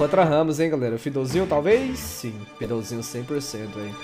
Contra Ramos, hein, galera? Fidozinho, talvez? Sim, Fidozinho 100%, hein.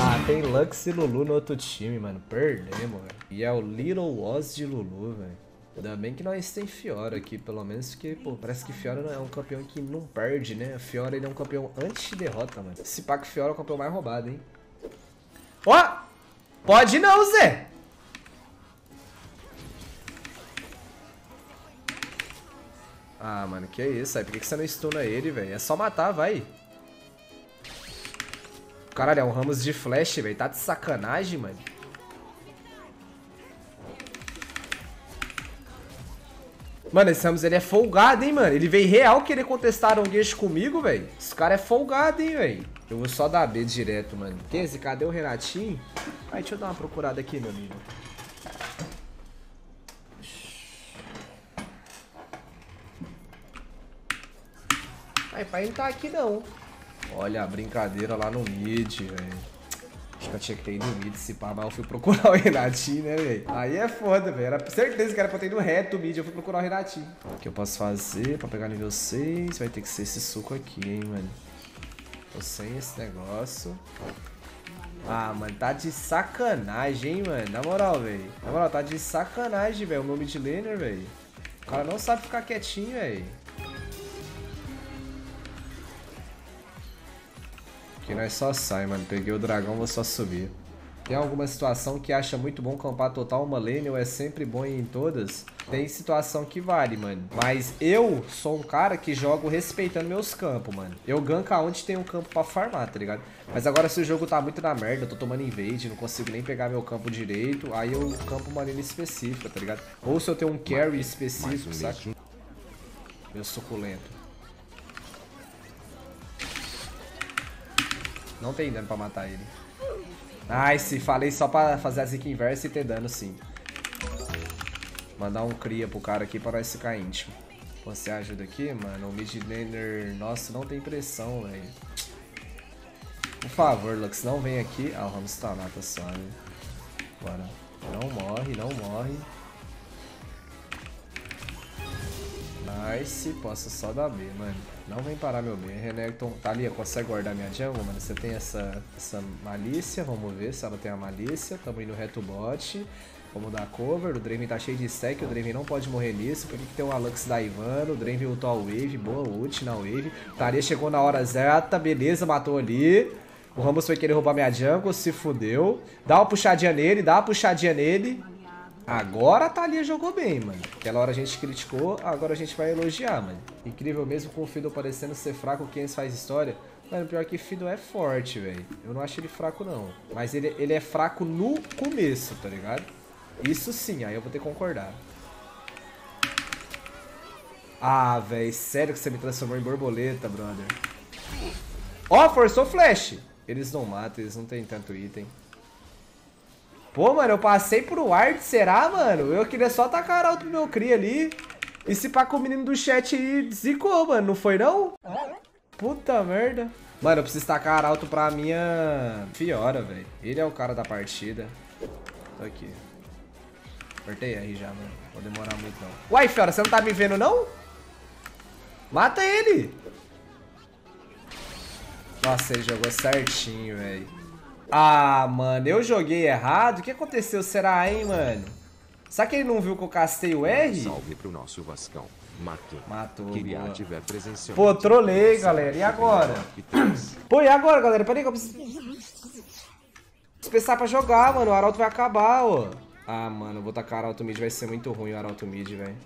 Ah, tem Lux e Lulu no outro time, mano. Perdemos, velho. E é o Little Oz de Lulu, velho. Ainda bem que nós tem Fiora aqui, pelo menos, porque, pô, parece que Fiora é um campeão que não perde, né? Fiora ele é um campeão anti-derrota, mano. Esse pack Fiora é o campeão mais roubado, hein? Ó! Oh! Pode não, Zé! Mano, que isso, aí? Por que, você não stuna ele, velho? É só matar, vai. Caralho, é um Ramos de flash, velho. Tá de sacanagem, mano. Mano, esse Ramos, ele é folgado, hein, mano. Ele veio real querer contestar um gueixe comigo, velho. Esse cara é folgado, hein, velho. Eu vou só dar B direto, mano. 15, cadê o Renatinho? Aí, deixa eu dar uma procurada aqui, meu amigo. Ai, pai não tá aqui não. Olha a brincadeira lá no mid, velho. Acho que eu tinha que ter ido no mid se pá, mas eu fui procurar o Renatinho, né, velho? Aí é foda, velho. Era certeza que era pra ter ido reto o mid, eu fui procurar o Renatinho. O que eu posso fazer pra pegar nível 6? Vai ter que ser esse suco aqui, hein, mano. Tô sem esse negócio. Ah, mano, tá de sacanagem, hein, mano. Na moral, velho. Na moral, tá de sacanagem, velho. O meu mid laner, velho. O cara não sabe ficar quietinho, velho. Aqui nós só sai, mano. Peguei o dragão, vou só subir. Tem alguma situação que acha muito bom campar total uma lane ou é sempre bom em todas? Tem situação que vale, mano. Mas eu sou um cara que jogo respeitando meus campos, mano. Eu ganko aonde tem um campo pra farmar, tá ligado? Mas agora se o jogo tá muito na merda, eu tô tomando invade, não consigo nem pegar meu campo direito, aí eu campo uma lane específica, tá ligado? Ou se eu tenho um carry específico, saca? Meu suculento. Não tem dano pra matar ele. Nice, falei só pra fazer a zica inversa e ter dano sim. Mandar um cria pro cara aqui pra nós ficar íntimo. Você ajuda aqui, mano? O mid laner, nossa, não tem pressão, velho. Por favor, Lux, não vem aqui. Ah, o Ramos tá nata tá só, né? Bora. Não morre, não morre. Nice, posso só dar B, mano. Não vem parar meu B. Renekton, tá ali, consegue guardar minha jungle, mano? Você tem essa, essa malícia, vamos ver se ela tem a malícia. Tamo indo reto bot. Vamos dar cover, o Draven tá cheio de stack, o Draven não pode morrer nisso, por que tem um Alux da Ivana, o Draven ultou a wave, boa ult na wave. Taria chegou na hora certa, beleza, matou ali. O Ramos foi querer roubar minha jungle, se fudeu. Dá uma puxadinha nele, dá uma puxadinha nele. Agora a Thalia jogou bem, mano. Aquela hora a gente criticou, agora a gente vai elogiar, mano. Incrível mesmo com o Fiddle parecendo ser fraco, quem faz história. Mano, pior que Fiddle é forte, velho. Eu não acho ele fraco, não. Mas ele, ele é fraco no começo, tá ligado? Isso sim, aí eu vou ter que concordar. Ah, velho, sério que você me transformou em borboleta, brother. Ó, oh, forçou flash. Eles não matam, eles não têm tanto item. Pô, mano, eu passei pro Ward, será, mano? Eu queria só tacar alto pro meu cria ali. E se pá com o menino do chat aí zicou, mano, não foi não? Puta merda. Mano, eu preciso tacar alto pra minha Fiora, velho. Ele é o cara da partida. Tô aqui. Apertei R já, mano. Vou demorar muito não. Uai, Fiora, você não tá me vendo não? Mata ele! Nossa, ele jogou certinho, velho. Ah, mano, eu joguei errado? O que aconteceu? Será, hein, mano? Será que ele não viu que eu castei o R? Salve pro nosso Vascão. Matou. Matou. Queria tiver presenciando. Pô, trolei, galera. E agora? Pô, e agora, galera? Peraí que eu preciso... Preciso pensar pra jogar, mano. O Arauto vai acabar, ó. Ah, mano, vou tacar Arauto Mid. Vai ser muito ruim o Arauto Mid, velho.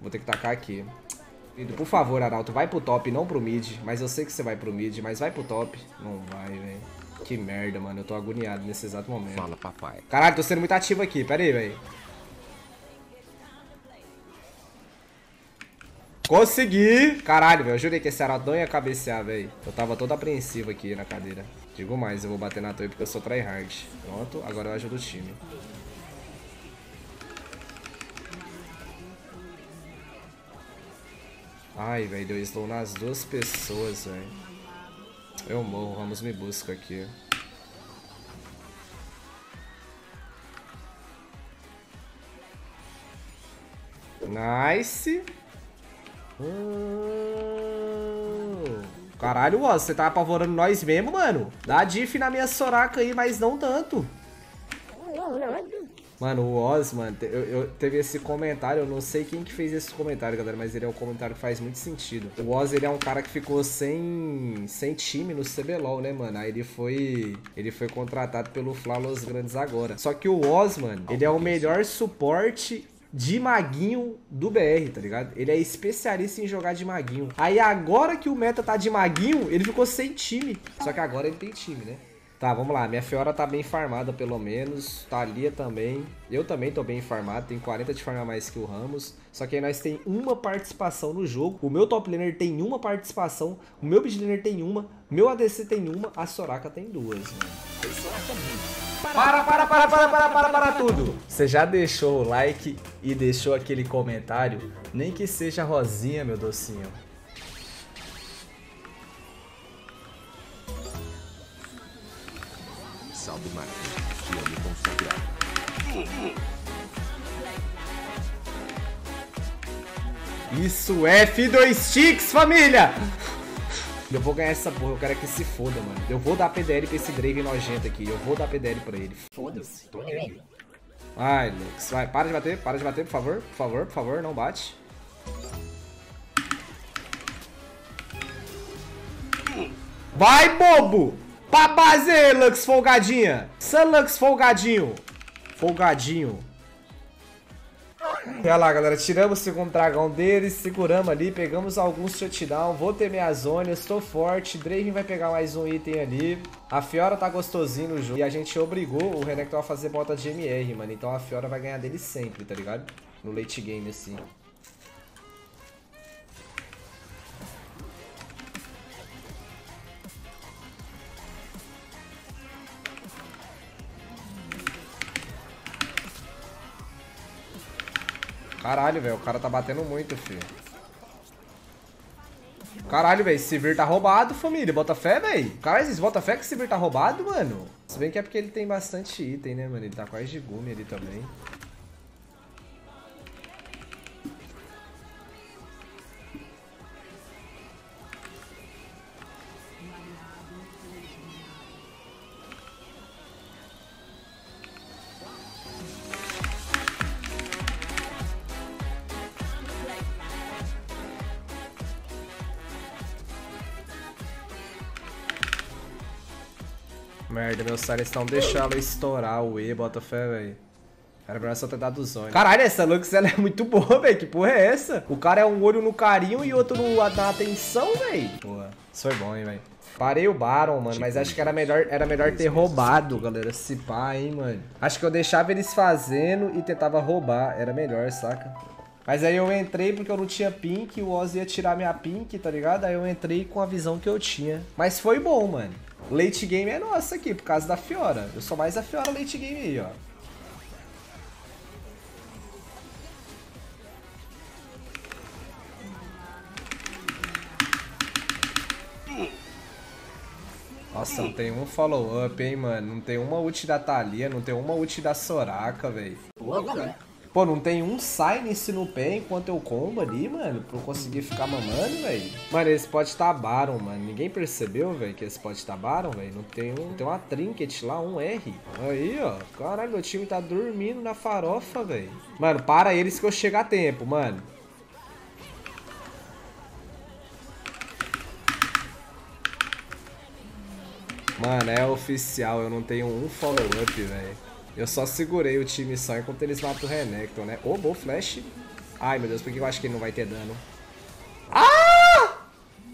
Vou ter que tacar aqui. Por favor, Arauto, vai pro top, não pro mid. Mas eu sei que você vai pro mid, mas vai pro top. Não vai, velho. Que merda, mano. Eu tô agoniado nesse exato momento. Fala, papai. Caralho, tô sendo muito ativo aqui. Pera aí, velho. Consegui! Caralho, velho. Eu jurei que esse arauto não ia cabecear, velho. Eu tava todo apreensivo aqui na cadeira. Digo mais, eu vou bater na torre porque eu sou tryhard. Pronto, agora eu ajudo o time. Ai, velho, deu slow nas duas pessoas, velho. Eu morro, vamos me busca aqui. Nice. Hum. Caralho, Oz, você tá apavorando nós mesmo, mano. Dá diff na minha Soraka aí, mas não tanto. Mano, o Oz, mano, eu, eu, teve esse comentário, eu não sei quem que fez esse comentário, galera, mas ele é um comentário que faz muito sentido. O Oz, ele é um cara que ficou sem, sem time no CBLOL, né, mano? Aí ele foi, ele foi contratado pelo Fla Los Grandes agora. Só que o Oz, mano, ele é o melhor suporte de maguinho do BR, tá ligado? Ele é especialista em jogar de maguinho. Aí agora que o meta tá de maguinho, ele ficou sem time. Só que agora ele tem time, né? Tá, vamos lá. Minha Fiora tá bem farmada, pelo menos. Thalia também. Eu também tô bem farmado. Tem 40 de farma mais que o Ramos. Só que aí nós tem uma participação no jogo. O meu top laner tem uma participação. O meu mid laner tem uma. Meu ADC tem uma. A Soraka tem duas, mano. Para, para, para, para, para, para, para tudo. Você já deixou o like e deixou aquele comentário? Nem que seja rosinha, meu docinho. Consagrado. Isso, F2 Sticks, família! Eu vou ganhar essa porra, eu quero que se foda, mano. Eu vou dar PDL pra esse Draven nojento aqui. Eu vou dar PDL pra ele. Foda-se. Vai, Lux. Vai, para de bater, para de bater, por favor. Por favor, por favor, não bate. Vai, bobo! Base, Lux folgadinha! San Lux folgadinho! Folgadinho. Olha lá, galera. Tiramos o segundo dragão deles, seguramos ali, pegamos alguns shutdown. Vou ter minha zona, estou forte. Draven vai pegar mais um item ali. A Fiora tá gostosinho no jogo. E a gente obrigou o Renekton a fazer bota de MR, mano. Então a Fiora vai ganhar dele sempre, tá ligado? No late game, assim. Caralho, velho. O cara tá batendo muito, filho. Caralho, velho. Esse Sivir tá roubado, família. Bota fé, velho. Caralho, vocês botam fé que esse Sivir tá roubado, mano? Se bem que é porque ele tem bastante item, né, mano? Ele tá quase de gume ali também. Merda, meus estão deixando ela estourar o E, bota fé, velho. Era melhor só ter dado zone. Caralho, essa Lux ela é muito boa, velho. Que porra é essa? O cara é um olho no carinho e outro no, na atenção, velho. Porra, isso foi bom, hein, velho. Parei o Baron, mano, mas acho que era melhor, era melhor ter roubado, galera. Se pá, hein, mano. Acho que eu deixava eles fazendo e tentava roubar. Era melhor, saca? Mas aí eu entrei porque eu não tinha pink, o Oz ia tirar minha pink, tá ligado? Aí eu entrei com a visão que eu tinha. Mas foi bom, mano. Late game é nossa aqui, por causa da Fiora. Eu sou mais a Fiora late game aí, ó. Nossa, não tem um follow-up, hein, mano. Não tem uma ult da Thalia, não tem uma ult da Soraka, velho. Pô, não tem um Silence no pé enquanto eu combo ali, mano, pra eu conseguir ficar mamando, velho. Mano, esse pode tá Baron, mano. Ninguém percebeu, velho, que esse pode tá Baron, velho. Não tem, um, tem uma Trinket lá, um R. Aí, ó. Caralho, meu time tá dormindo na farofa, velho. Mano, para eles que eu chego a tempo, mano. Mano, é oficial, eu não tenho um follow-up, velho. Eu só segurei o time só enquanto eles matam o Renekton, né? Ô, oh, flash. Ai, meu Deus, por que eu acho que ele não vai ter dano? Ah!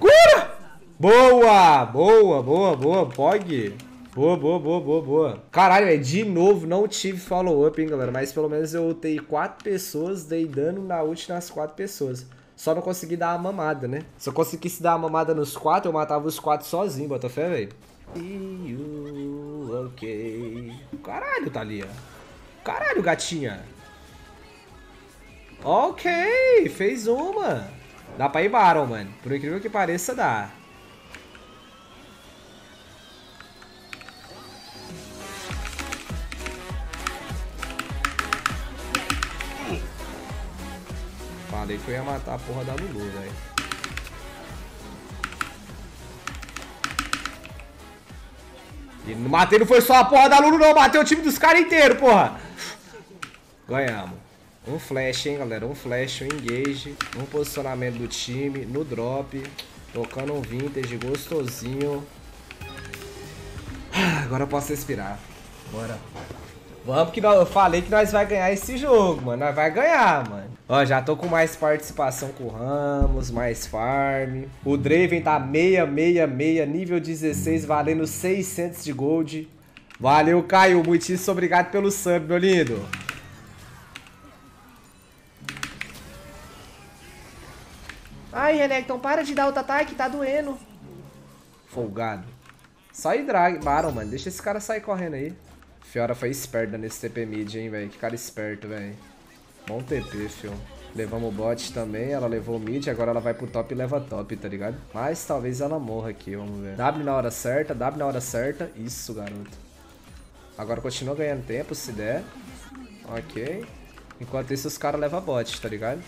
Cura! Boa! Boa, boa, boa. Pog. Boa, boa, boa, boa, boa. Caralho, velho, de novo não tive follow-up, hein, galera. Mas pelo menos eu ultei quatro pessoas, dei dano na ult nas quatro pessoas. Só não consegui dar a mamada, né? Se eu conseguisse dar a mamada nos quatro, eu matava os quatro sozinho, bota fé, velho. You, ok. Caralho, Thalia. Caralho, gatinha. Ok, fez uma. Dá pra ir Baron, mano. Por incrível que pareça, dá. Falei que eu ia matar a porra da Lulu, velho. E matei não foi só a porra da Lulu, não. Matei o time dos caras inteiro, porra. Ganhamos. Um flash, hein, galera. Um flash, um engage. Um posicionamento do time. No drop. Tocando um vintage gostosinho. Agora eu posso respirar. Bora. Vamos que eu falei que nós vai ganhar esse jogo, mano. Nós vai ganhar, mano. Ó, já tô com mais participação com o Ramos, mais farm. O Draven tá 666, nível 16, valendo 600 de gold. Valeu, Caio. Muitíssimo obrigado pelo sub, meu lindo. Ai, Renekton, para de dar auto-ataque, tá doendo. Folgado. Sai drag, Baron, mano. Deixa esse cara sair correndo aí. Fiora foi esperta nesse TP mid, hein, velho. Que cara esperto, velho. Bom TP, fio. Levamos bot também, ela levou mid, agora ela vai pro top e leva top, tá ligado? Mas talvez ela morra aqui, vamos ver. W na hora certa, W na hora certa. Isso, garoto. Agora continua ganhando tempo, se der. Ok. Enquanto isso, os caras levam bot, tá ligado?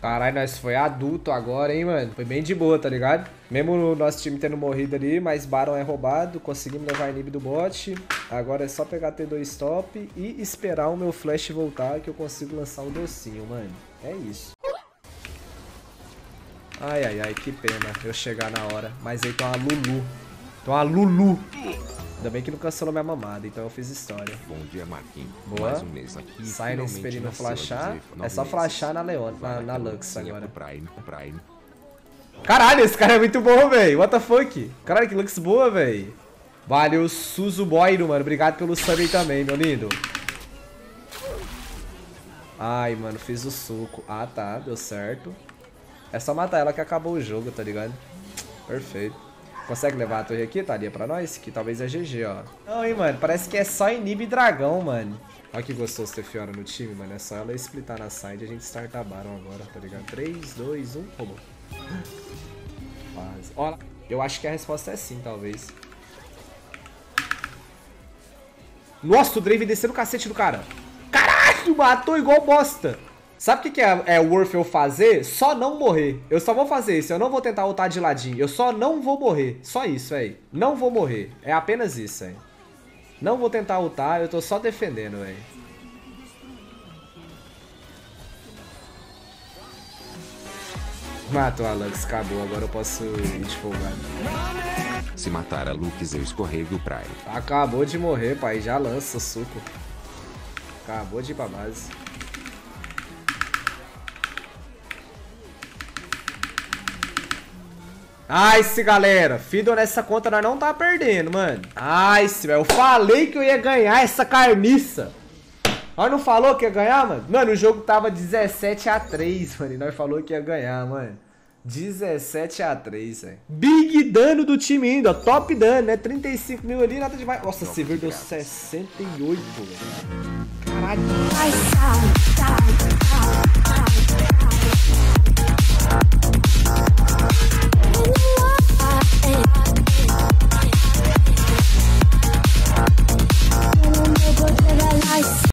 Caralho, nós foi adulto agora, hein, mano? Foi bem de boa, tá ligado? Mesmo o nosso time tendo morrido ali, mas Baron é roubado, conseguimos levar inib do bot. Agora é só pegar T2 top e esperar o meu flash voltar que eu consigo lançar o docinho, mano. É isso. Ai, ai, ai, que pena eu chegar na hora. Mas aí tem uma Lulu. Tem uma Lulu. Ainda bem que não cancelou minha mamada, então eu fiz história. Bom dia, Marquinhos. Boa. Mais um mês aqui. Sai nesse período flashar. É só flashar na Leon, na, na Lux agora. Prime, Prime. Caralho, esse cara é muito bom, velho. What the fuck? Caralho, que Lux boa, velho. Valeu, Suzu Boiro, mano. Obrigado pelo sub aí também, meu lindo. Ai, mano, fiz o suco. Ah, tá. Deu certo. É só matar ela que acabou o jogo, tá ligado? Perfeito. Consegue levar a torre aqui, Thalia, pra nós? Que talvez é GG, ó. Não, hein, mano. Parece que é só inibe dragão, mano. Olha que gostoso ter Fiora no time, mano. É só ela splitar na side e a gente startar Baron agora, tá ligado? 3, 2, 1, robô. Quase. Ó, eu acho que a resposta é sim, talvez. Nossa, o Draven desceu no cacete do cara. Caralho, matou igual bosta. Sabe o que, que é, é worth eu fazer? Só não morrer. Eu só vou fazer isso. Eu não vou tentar ultar de ladinho. Eu só não vou morrer. Só isso, velho. Não vou morrer. É apenas isso, velho. Não vou tentar ultar. Eu tô só defendendo, velho. Matou a Lux. Acabou. Agora eu posso ir de folgado. Se matar a Lux, eu escorrego o Prime. Acabou de morrer, pai. Já lança o suco. Acabou de ir pra base. Nice, galera. Fiddle nessa conta nós não tá perdendo, mano. Nice, velho. Eu falei que eu ia ganhar essa carniça. Nós não falou que ia ganhar, mano? Mano, o jogo tava 17 a 3, mano. E nós falou que ia ganhar, mano. 17 a 3, velho. Big dano do time ainda, top dano, né? 35 mil ali, nada demais. Nossa, Severo deu 68, velho. Caralho. it.